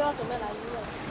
都要准备来医院。